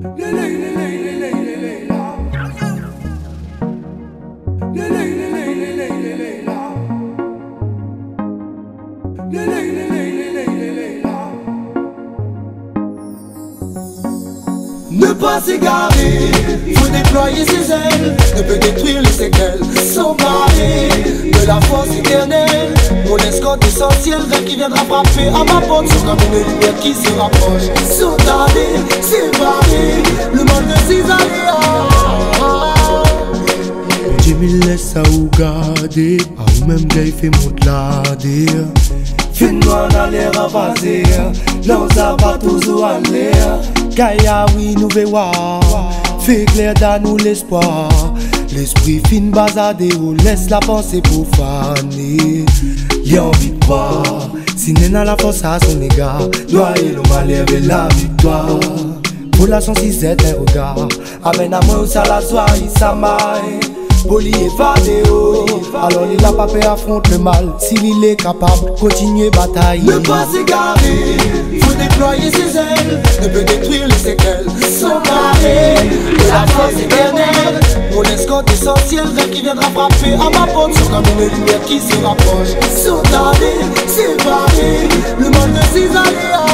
Ne pas s'égarer, faut déployer ses ailes, ne peut détruire les séquelles, s'emparer de la force. Escorte essentiel, rêve qui viendra frapper à ma porte, c'est comme une lumière qui se rapproche. Sauter, séparer, le monde de. Dieu me laisse à ou garder, à ou même gars fait mon glader. Fin-nous en aller ravaser, nos abats toujours l'air. Kaya oui nous vewa Fait clair dans nous l'espoir L'esprit fin bazade ou laisse la pensée pour faner Y'a envie de croire. Si n'a la force à son égard Noyer le malheur et la victoire. Pour la chance c'est un regard. Amène à moi ça la joie il s'amaille. Poli évadé oh. Alors il a pas peur affronte le mal. S'il il est capable continuer bataille. Ne pas s'égarer. Faut déployer ses ailes. Ne peut détruire les séquelles. S'emparer. De la force Escorte essentiel Rêve qui viendra frapper à ma porte. C'est comme une lumière qui se rapproche. Sauter, séparer Le monde de ses aléas.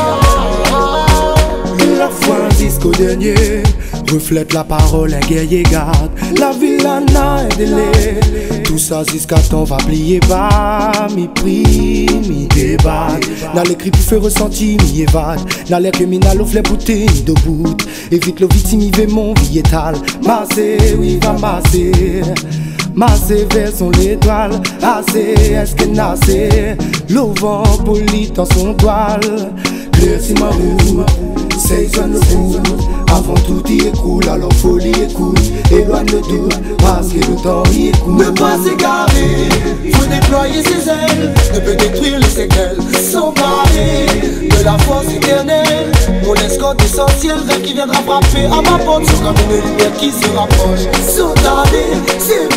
La foi jusqu'au dernier reflète la parole, un guerrier garde la villana et délai. Tout ça jusqu'à temps va plier bas, mi prix, mi débat. N'a l'écrit pour faire ressentir, mi évade. N'a l'air criminal au fleur bouté, ni debout. Évite le victime, il veut mon vie étale. Massé, oui, va masser. Massé vers son l'étoile, assez, est-ce que nassé? Le vent poli dans son toile, clair si écoule, alors folie écoute Éloigne le doute, parce que le temps y écoule Ne pas s'égarer, faut déployer ses ailes Ne peut détruire les séquelles, s'emparer De la force éternelle Mon escorte essentiel, qui viendra frapper à ma porte C'est comme une lumière qui se rapproche. Sauter, séparer,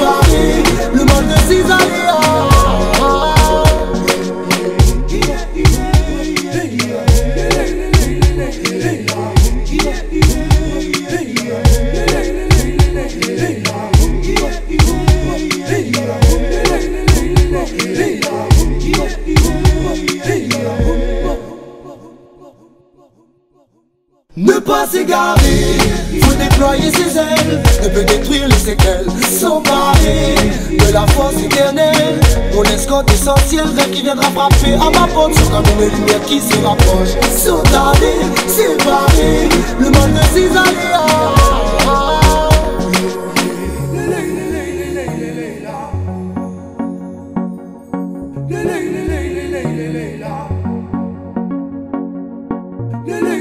Ne pas s'égarer, faut déployer ses ailes Ne peut détruire les séquelles, s'emparer De la force éternelle Mon escorte essentiel, rêve qui viendra frapper à ma porte. C'est comme une lumière qui se rapproche. Sauter, séparer Le monde de ses aléas. la